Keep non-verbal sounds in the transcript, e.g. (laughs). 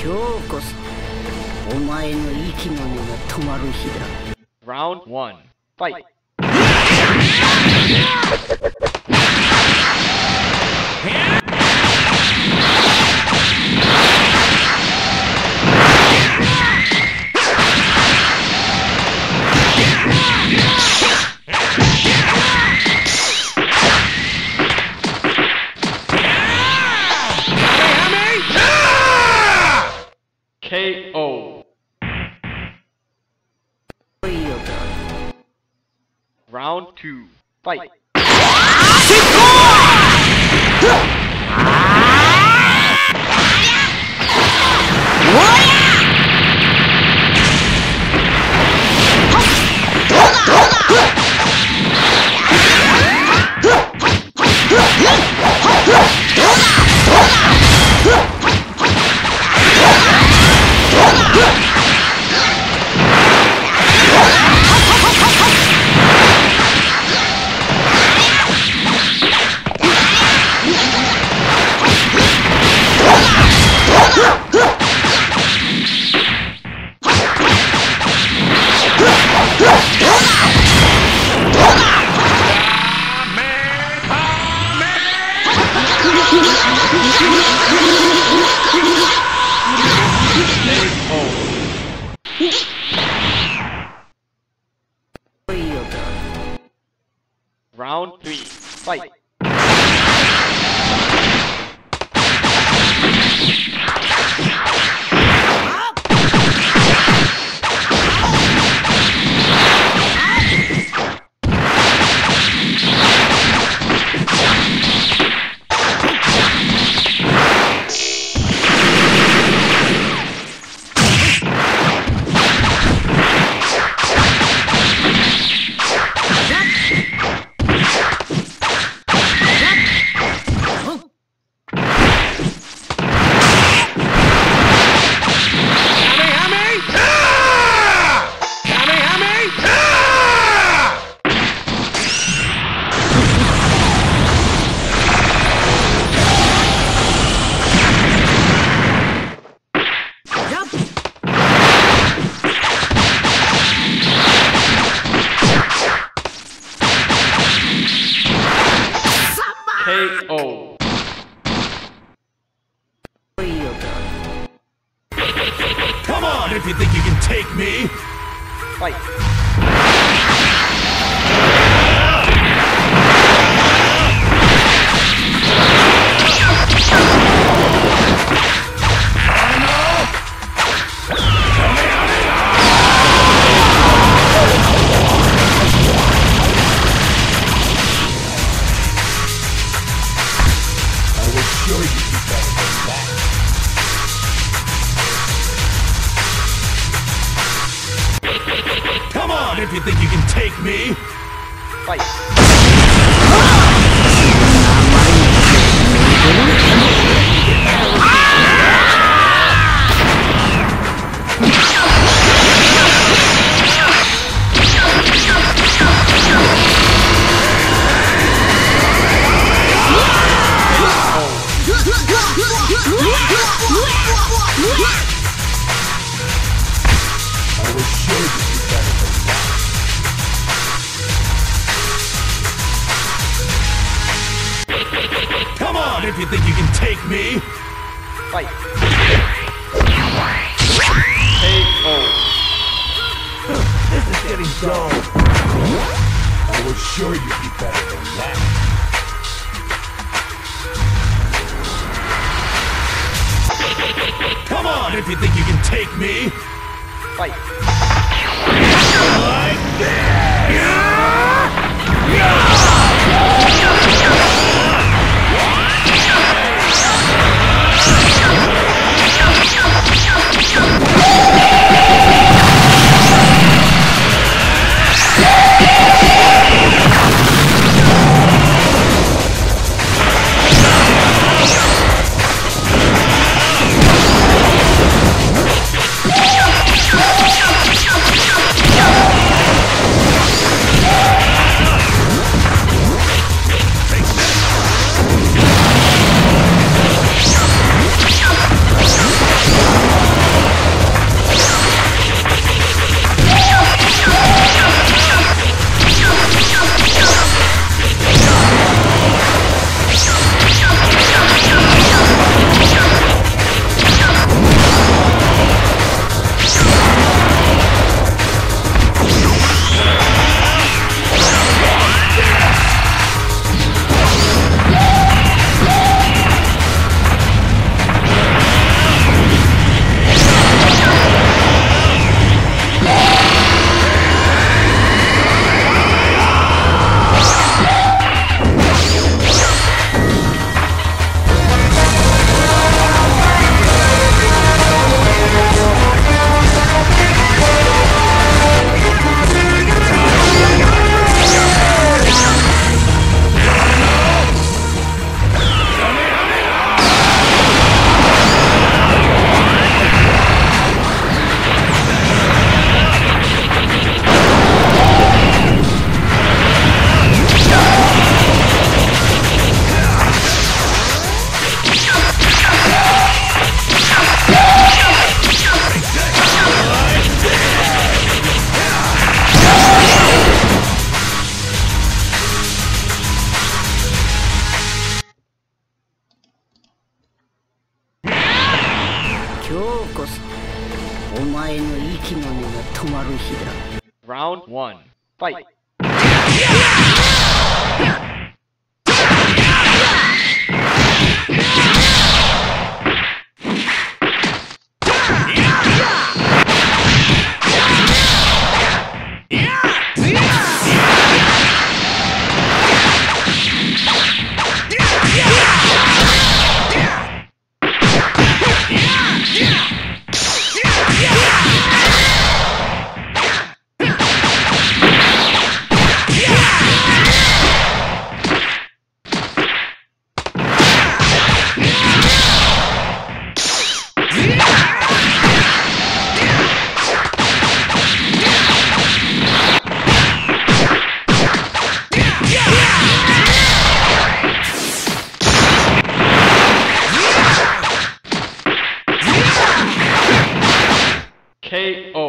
今日こそお前の息の根が止まる日だ Round 1. Fight. Round 2. Fight. KO. Round 3. Fight. KO. Come on, if you think you can take me! Fight. Take me! Fight. Come on, if you think you can take me! Fight. KO. (laughs) This is getting dull. I will show you you better than that. Come on, if you think you can take me! Fight. Like this! こそお前の息の根が止まる日だ Round 1 Fight! AO.